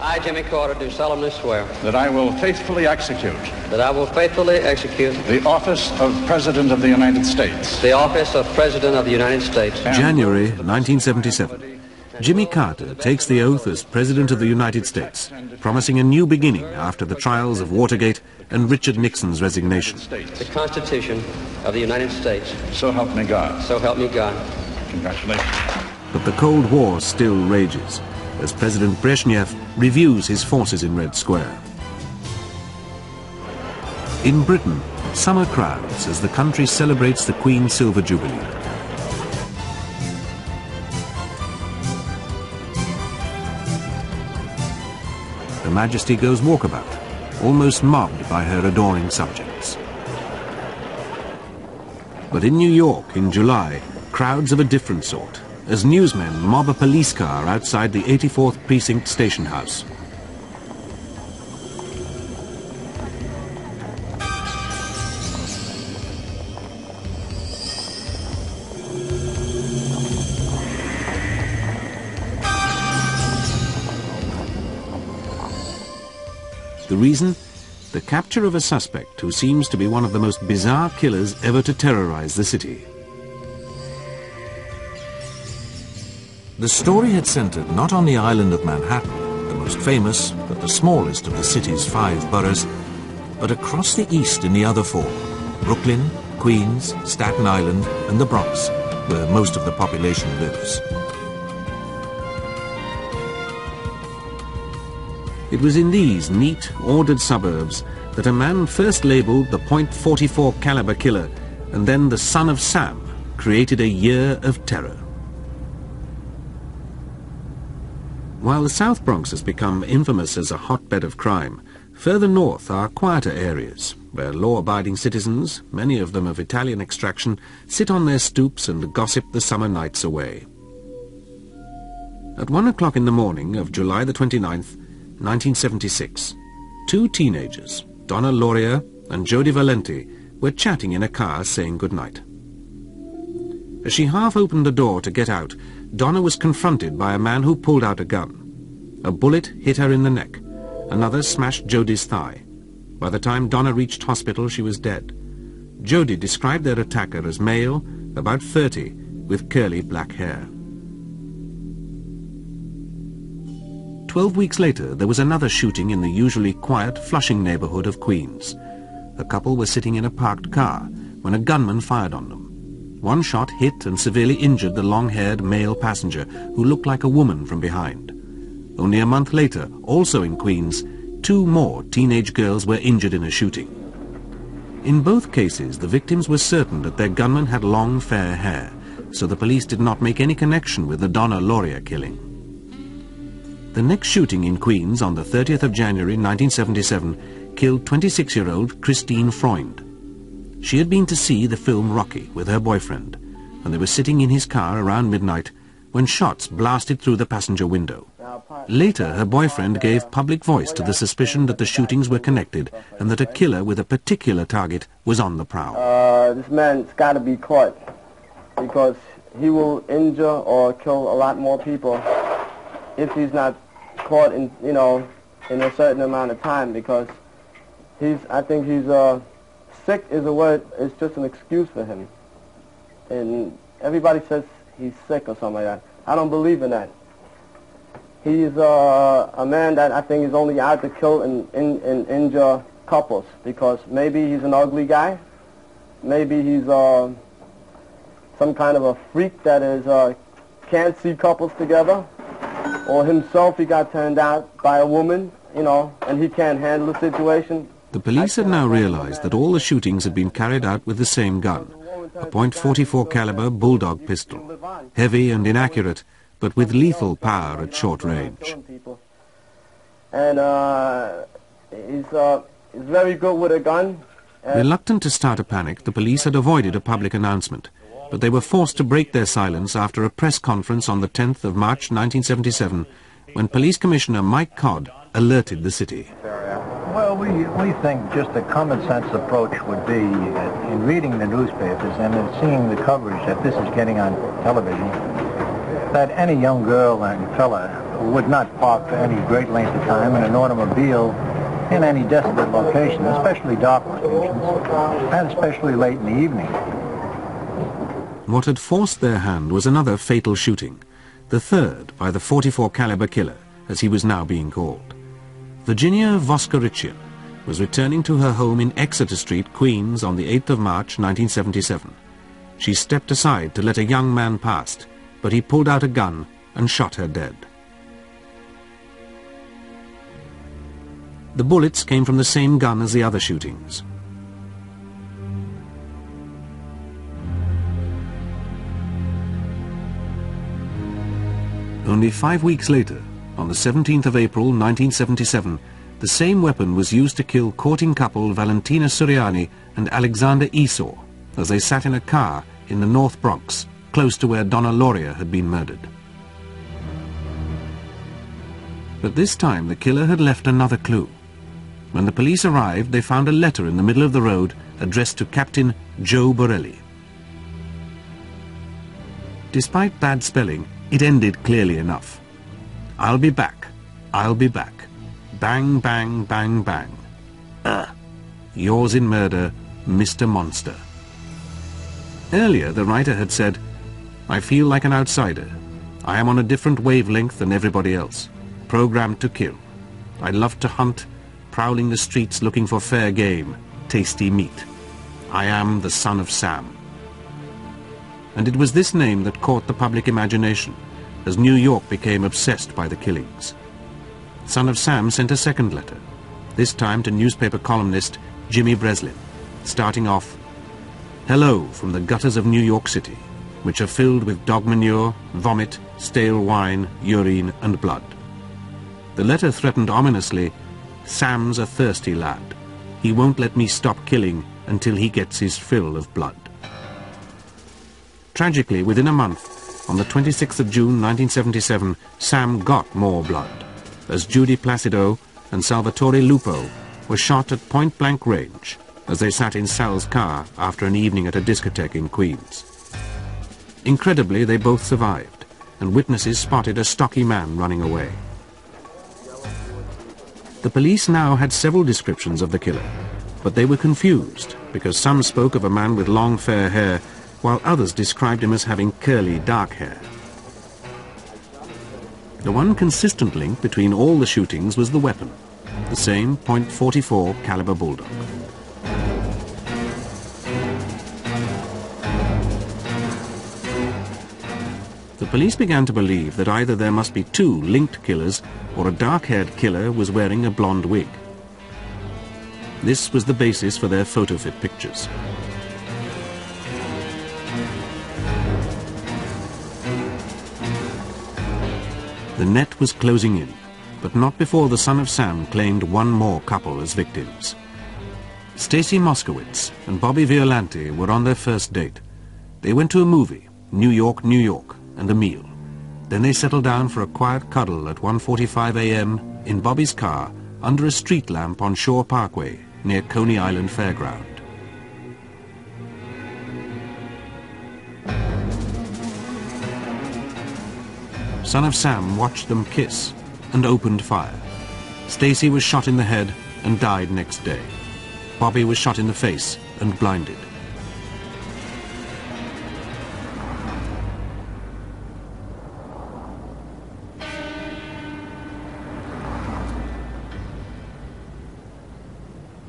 I, Jimmy Carter, do solemnly swear that I will faithfully execute that I will faithfully execute the office of President of the United States. the office of President of the United States. January 1977. Jimmy Carter takes the oath as President of the United States, promising a new beginning after the trials of Watergate and Richard Nixon's resignation. The Constitution of the United States. So help me God. So help me God. Congratulations. But the Cold War still rages as President Brezhnev reviews his forces in Red Square. In Britain, summer crowds as the country celebrates the Queen's Silver Jubilee. Her Majesty goes walkabout, almost mobbed by her adoring subjects. But in New York in July, crowds of a different sort, as newsmen mob a police car outside the 84th Precinct station house. The reason? The capture of a suspect who seems to be one of the most bizarre killers ever to terrorize the city. The story had centered not on the island of Manhattan, the most famous but the smallest of the city's five boroughs, but across the east in the other four, Brooklyn, Queens, Staten Island and the Bronx, where most of the population lives. It was in these neat, ordered suburbs that a man first labeled the .44 caliber killer and then the son of Sam created a year of terror. While the South Bronx has become infamous as a hotbed of crime, further north are quieter areas where law-abiding citizens, many of them of Italian extraction, sit on their stoops and gossip the summer nights away. At one o'clock in the morning of July the 29th, 1976, two teenagers, Donna Lauria and Jody Valenti, were chatting in a car saying goodnight. As she half opened the door to get out, Donna was confronted by a man who pulled out a gun. A bullet hit her in the neck. Another smashed Jody's thigh. By the time Donna reached hospital, she was dead. Jody described their attacker as male, about 30, with curly black hair. Twelve weeks later, there was another shooting in the usually quiet Flushing neighborhood of Queens. A couple were sitting in a parked car when a gunman fired on them. One shot hit and severely injured the long-haired male passenger, who looked like a woman from behind. Only a month later, also in Queens, two more teenage girls were injured in a shooting. In both cases, the victims were certain that their gunman had long, fair hair, so the police did not make any connection with the Donna Lauria killing. The next shooting in Queens on the 30th of January 1977 killed 26-year-old Christine Freund. She had been to see the film Rocky with her boyfriend, and they were sitting in his car around midnight when shots blasted through the passenger window. Later, her boyfriend gave public voice to the suspicion that the shootings were connected and that a killer with a particular target was on the prowl. Uh, this man's got to be caught because he will injure or kill a lot more people if he's not caught in, you know, in a certain amount of time because he's, I think he's, uh, sick is a word, it's just an excuse for him. And everybody says he's sick or something like that. I don't believe in that. He's uh, a man that I think is only out to kill and, and, and injure couples because maybe he's an ugly guy, maybe he's uh, some kind of a freak that is uh, can't see couples together, or himself he got turned out by a woman, you know, and he can't handle the situation. The police had now realized that all the shootings had been carried out with the same gun, a .44 caliber bulldog pistol, heavy and inaccurate, but with lethal power at short range. And uh, he's, uh, he's very good with a gun. Reluctant to start a panic, the police had avoided a public announcement, but they were forced to break their silence after a press conference on the 10th of March 1977, when Police Commissioner Mike Codd alerted the city. We, we think just a common sense approach would be, in reading the newspapers and in seeing the coverage that this is getting on television, that any young girl and fella would not park for any great length of time in an automobile in any desolate location, especially dark locations, and especially late in the evening. What had forced their hand was another fatal shooting, the third by the 44 caliber killer, as he was now being called. Virginia Voskerichian was returning to her home in Exeter Street, Queens, on the 8th of March, 1977. She stepped aside to let a young man pass, but he pulled out a gun and shot her dead. The bullets came from the same gun as the other shootings. Only five weeks later, on the 17th of April 1977, the same weapon was used to kill courting couple Valentina Suriani and Alexander Esau as they sat in a car in the North Bronx, close to where Donna Lauria had been murdered. But this time the killer had left another clue. When the police arrived, they found a letter in the middle of the road addressed to Captain Joe Borrelli. Despite bad spelling, it ended clearly enough. I'll be back. I'll be back. Bang, bang, bang, bang. Uh, yours in murder, Mr. Monster. Earlier, the writer had said, I feel like an outsider. I am on a different wavelength than everybody else, programmed to kill. I love to hunt, prowling the streets looking for fair game, tasty meat. I am the son of Sam and it was this name that caught the public imagination as New York became obsessed by the killings. Son of Sam sent a second letter, this time to newspaper columnist Jimmy Breslin, starting off, Hello from the gutters of New York City, which are filled with dog manure, vomit, stale wine, urine, and blood. The letter threatened ominously, Sam's a thirsty lad. He won't let me stop killing until he gets his fill of blood. Tragically, within a month, on the 26th of June 1977, Sam got more blood, as Judy Placido and Salvatore Lupo were shot at point-blank range as they sat in Sal's car after an evening at a discotheque in Queens. Incredibly, they both survived, and witnesses spotted a stocky man running away. The police now had several descriptions of the killer, but they were confused because some spoke of a man with long fair hair while others described him as having curly dark hair. The one consistent link between all the shootings was the weapon, the same .44 caliber bulldog. The police began to believe that either there must be two linked killers or a dark-haired killer was wearing a blonde wig. This was the basis for their photo fit pictures. The net was closing in, but not before the son of Sam claimed one more couple as victims. Stacy Moskowitz and Bobby Violante were on their first date. They went to a movie, New York, New York, and a meal. Then they settled down for a quiet cuddle at 1.45 a.m. in Bobby's car under a street lamp on Shore Parkway near Coney Island Fairground. Son of Sam watched them kiss and opened fire. Stacy was shot in the head and died next day. Bobby was shot in the face and blinded.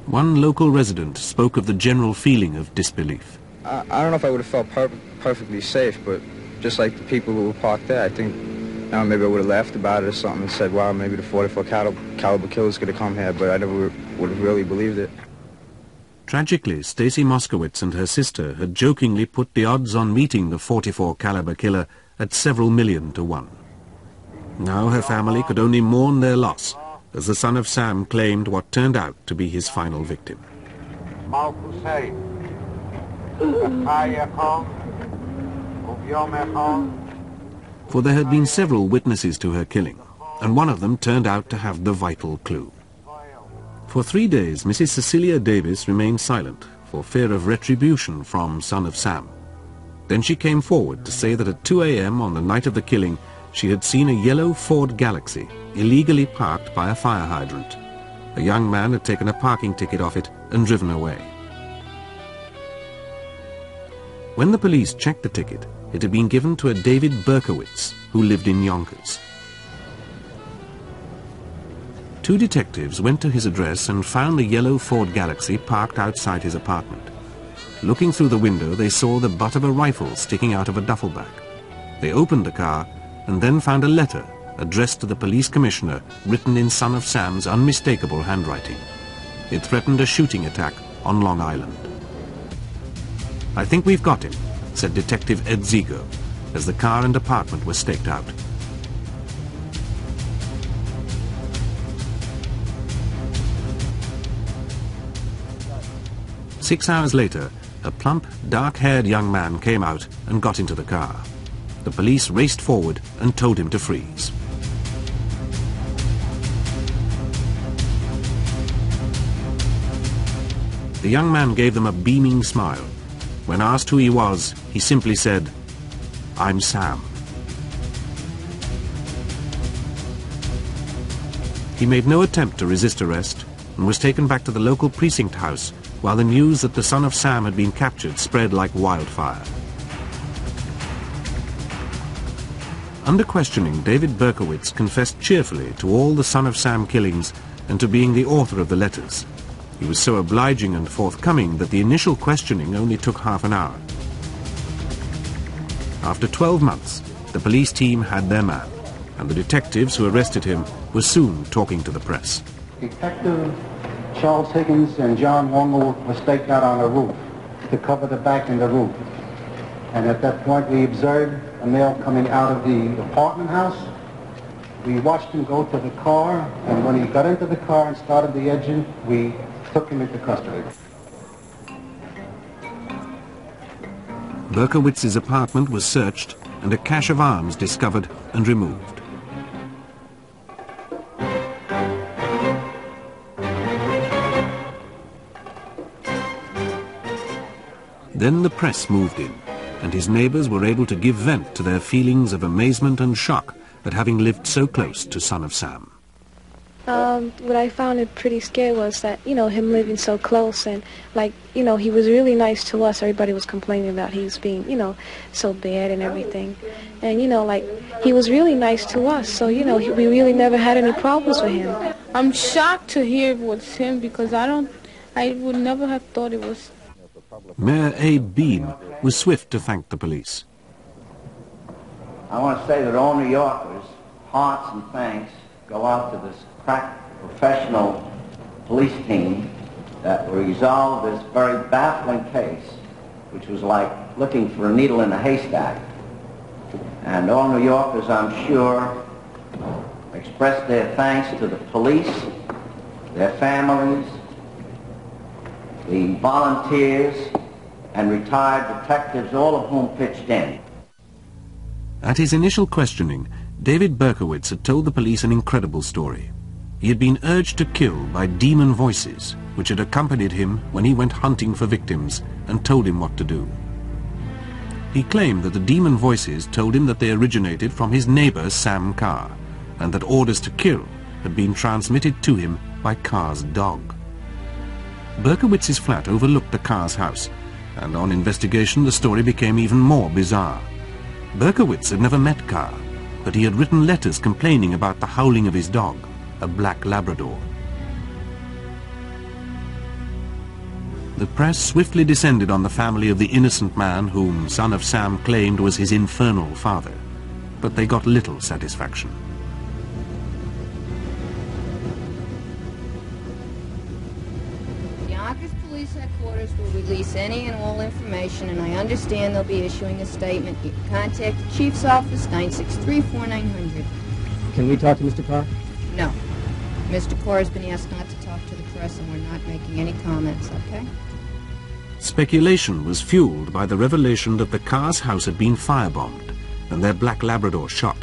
One local resident spoke of the general feeling of disbelief. I, I don't know if I would have felt per perfectly safe, but just like the people who were parked there, I think now maybe I would have laughed about it or something and said, wow, maybe the 44 caliber, caliber killer's going to come here, but I never would have really believed it. Tragically, Stacy Moskowitz and her sister had jokingly put the odds on meeting the 44 caliber killer at several million to one. Now her family could only mourn their loss as the son of Sam claimed what turned out to be his final victim. For there had been several witnesses to her killing, and one of them turned out to have the vital clue. For three days, Mrs. Cecilia Davis remained silent for fear of retribution from Son of Sam. Then she came forward to say that at 2 a.m. on the night of the killing, she had seen a yellow Ford Galaxie illegally parked by a fire hydrant. A young man had taken a parking ticket off it and driven away. When the police checked the ticket, it had been given to a David Berkowitz, who lived in Yonkers. Two detectives went to his address and found the yellow Ford Galaxie parked outside his apartment. Looking through the window, they saw the butt of a rifle sticking out of a duffel bag. They opened the car and then found a letter addressed to the police commissioner written in Son of Sam's unmistakable handwriting. It threatened a shooting attack on Long Island. I think we've got him, said Detective Ed Zigo, as the car and apartment were staked out. Six hours later, a plump, dark-haired young man came out and got into the car. The police raced forward and told him to freeze. The young man gave them a beaming smile. When asked who he was, he simply said, I'm Sam. He made no attempt to resist arrest and was taken back to the local precinct house while the news that the son of Sam had been captured spread like wildfire. Under questioning, David Berkowitz confessed cheerfully to all the son of Sam killings and to being the author of the letters. He was so obliging and forthcoming that the initial questioning only took half an hour. After 12 months, the police team had their man, and the detectives who arrested him were soon talking to the press. Detective Charles Higgins and John Wongel were staked out on a roof to cover the back and the roof. And at that point, we observed a male coming out of the apartment house. We watched him go to the car, and when he got into the car and started the engine, we into custody. Berkowitz's apartment was searched and a cache of arms discovered and removed. Then the press moved in, and his neighbors were able to give vent to their feelings of amazement and shock at having lived so close to Son of Sam. Um, what I found it pretty scary was that, you know, him living so close and, like, you know, he was really nice to us. Everybody was complaining about he was being, you know, so bad and everything. And, you know, like, he was really nice to us. So, you know, he, we really never had any problems with him. I'm shocked to hear it was him because I don't, I would never have thought it was. Mayor Abe Beame was swift to thank the police. I want to say that all New Yorkers' hearts and thanks go out to this crack professional police team that resolved this very baffling case, which was like looking for a needle in a haystack. And all New Yorkers, I'm sure, express their thanks to the police, their families, the volunteers, and retired detectives, all of whom pitched in. At his initial questioning, David Berkowitz had told the police an incredible story. He had been urged to kill by demon voices, which had accompanied him when he went hunting for victims and told him what to do. He claimed that the demon voices told him that they originated from his neighbor Sam Carr, and that orders to kill had been transmitted to him by Carr's dog. Berkowitz's flat overlooked the Carr's house, and on investigation the story became even more bizarre. Berkowitz had never met Carr, but he had written letters complaining about the howling of his dog a black Labrador. The press swiftly descended on the family of the innocent man whom Son of Sam claimed was his infernal father, but they got little satisfaction. Yonkers Police Headquarters will release any and all information, and I understand they'll be issuing a statement. You can contact the Chief's Office, 963-4900. Can we talk to Mr. Carr? No. Mr. Carr has been asked not to talk to the press, and we're not making any comments, okay? Speculation was fueled by the revelation that the Carr's house had been firebombed and their black Labrador shot.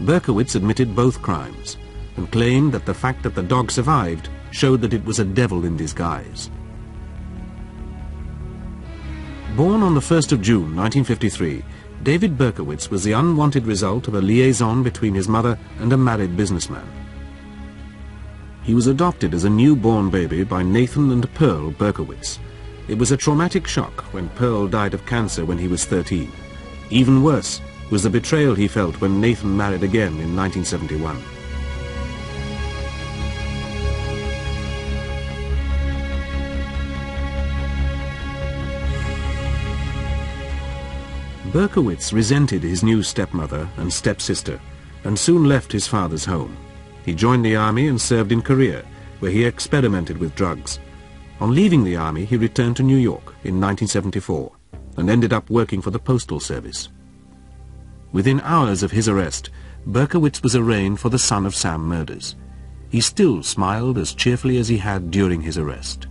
Berkowitz admitted both crimes and claimed that the fact that the dog survived showed that it was a devil in disguise. Born on the 1st of June 1953, David Berkowitz was the unwanted result of a liaison between his mother and a married businessman. He was adopted as a newborn baby by Nathan and Pearl Berkowitz. It was a traumatic shock when Pearl died of cancer when he was 13. Even worse was the betrayal he felt when Nathan married again in 1971. Berkowitz resented his new stepmother and stepsister and soon left his father's home. He joined the army and served in Korea, where he experimented with drugs. On leaving the army, he returned to New York in 1974 and ended up working for the Postal Service. Within hours of his arrest, Berkowitz was arraigned for the Son of Sam murders. He still smiled as cheerfully as he had during his arrest.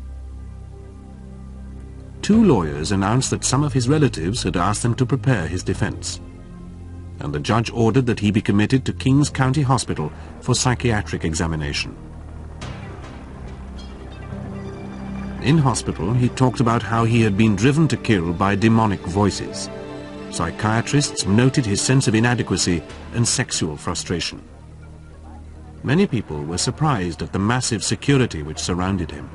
Two lawyers announced that some of his relatives had asked them to prepare his defense. And the judge ordered that he be committed to Kings County Hospital for psychiatric examination. In hospital, he talked about how he had been driven to kill by demonic voices. Psychiatrists noted his sense of inadequacy and sexual frustration. Many people were surprised at the massive security which surrounded him.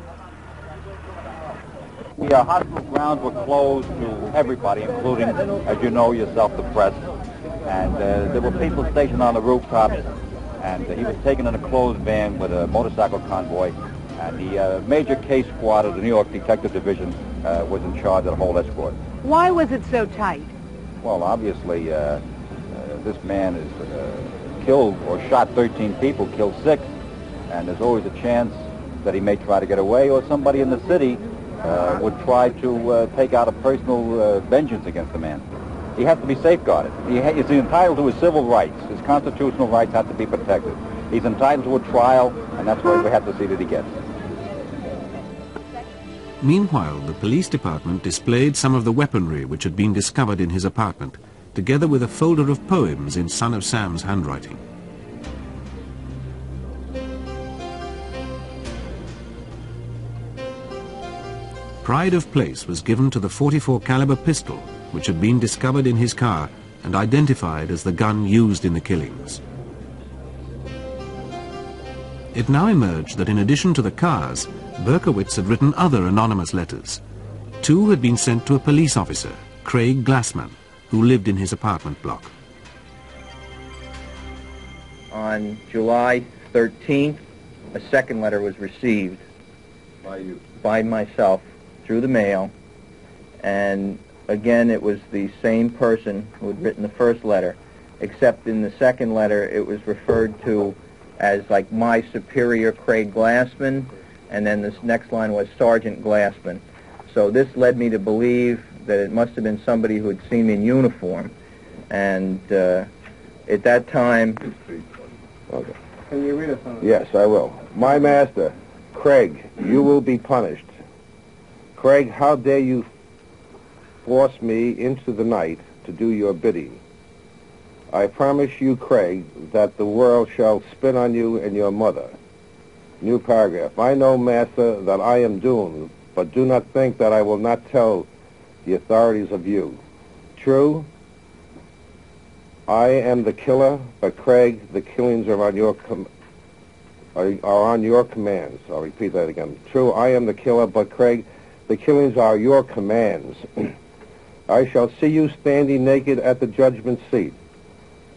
The uh, hospital grounds were closed to everybody, including, as you know yourself, the press. And uh, there were people stationed on the rooftops, and uh, he was taken in a closed van with a motorcycle convoy. And the uh, major case squad of the New York Detective Division uh, was in charge of the whole escort. Why was it so tight? Well, obviously, uh, uh, this man has uh, killed or shot 13 people, killed six, and there's always a chance that he may try to get away, or somebody in the city uh, would try to uh, take out a personal uh, vengeance against the man. He has to be safeguarded. He he's entitled to his civil rights. His constitutional rights have to be protected. He's entitled to a trial, and that's what we have to see that he gets. Meanwhile, the police department displayed some of the weaponry which had been discovered in his apartment, together with a folder of poems in Son of Sam's handwriting. Pride of place was given to the 44 caliber pistol which had been discovered in his car and identified as the gun used in the killings. It now emerged that in addition to the Carrs, Berkowitz had written other anonymous letters. Two had been sent to a police officer, Craig Glassman, who lived in his apartment block. On July 13th, a second letter was received By you. by myself through the mail, and again it was the same person who had written the first letter, except in the second letter it was referred to as like my superior Craig Glassman, and then this next line was Sergeant Glassman. So this led me to believe that it must have been somebody who had seen me in uniform, and uh, at that time, Okay. Can you read us on Yes, I will. My master, Craig, you will be punished. Craig, how dare you force me into the night to do your bidding? I promise you, Craig, that the world shall spin on you and your mother. New paragraph. I know, master, that I am doomed, but do not think that I will not tell the authorities of you. True, I am the killer, but Craig, the killings are on your com- are, are on your commands. I'll repeat that again. True, I am the killer, but Craig, the killings are your commands. I shall see you standing naked at the judgment seat.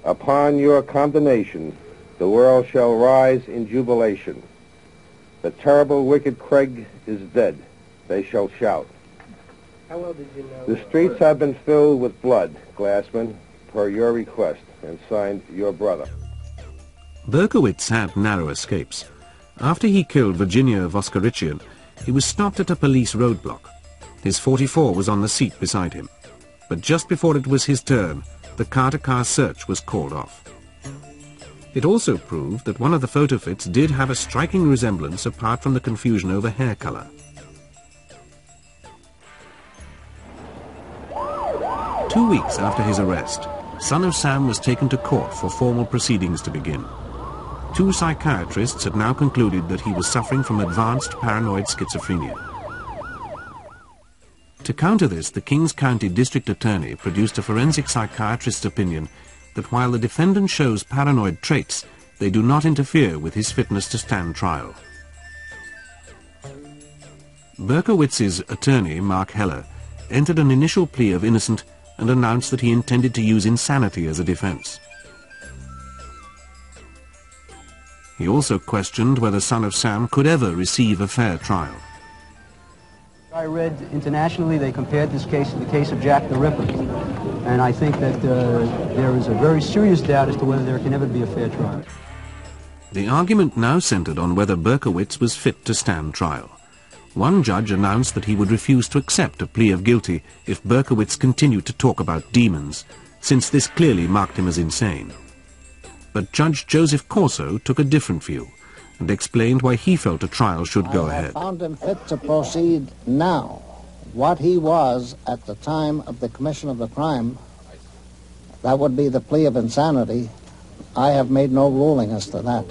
Upon your condemnation, the world shall rise in jubilation. The terrible, wicked Craig is dead. They shall shout. How well did you know? The streets have been filled with blood, Glassman, per your request, and signed your brother. Berkowitz had narrow escapes. After he killed Virginia Voskerichian, he was stopped at a police roadblock. His 44 was on the seat beside him. But just before it was his turn, the car-to-car search was called off. It also proved that one of the photo fits did have a striking resemblance apart from the confusion over hair color. Two weeks after his arrest, Son of Sam was taken to court for formal proceedings to begin. Two psychiatrists had now concluded that he was suffering from advanced paranoid schizophrenia. To counter this, the Kings County District Attorney produced a forensic psychiatrist's opinion that while the defendant shows paranoid traits, they do not interfere with his fitness to stand trial. Berkowitz's attorney, Mark Heller, entered an initial plea of innocent and announced that he intended to use insanity as a defense. He also questioned whether Son of Sam could ever receive a fair trial. I read internationally they compared this case to the case of Jack the Ripper. And I think that uh, there is a very serious doubt as to whether there can ever be a fair trial. The argument now centered on whether Berkowitz was fit to stand trial. One judge announced that he would refuse to accept a plea of guilty if Berkowitz continued to talk about demons, since this clearly marked him as insane. But Judge Joseph Corso took a different view and explained why he felt a trial should go I ahead. found him fit to proceed now. What he was at the time of the commission of the crime, that would be the plea of insanity. I have made no ruling as to that.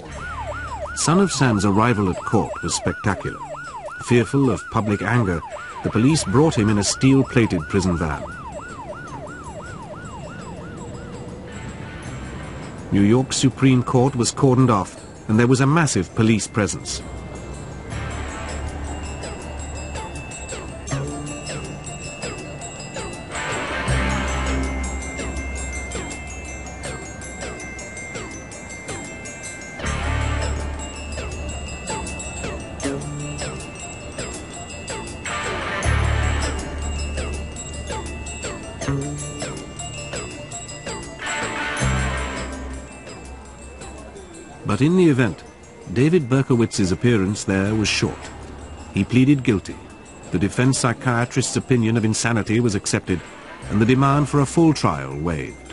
Son of Sam's arrival at court was spectacular. Fearful of public anger, the police brought him in a steel-plated prison van. New York's Supreme Court was cordoned off, and there was a massive police presence. But in the event, David Berkowitz's appearance there was short. He pleaded guilty. The defense psychiatrist's opinion of insanity was accepted, and the demand for a full trial waived.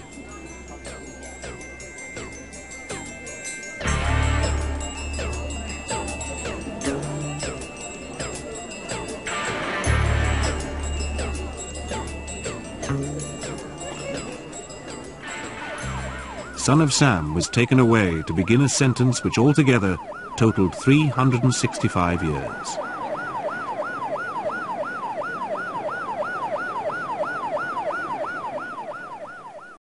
Son of Sam was taken away to begin a sentence which altogether totaled 365 years.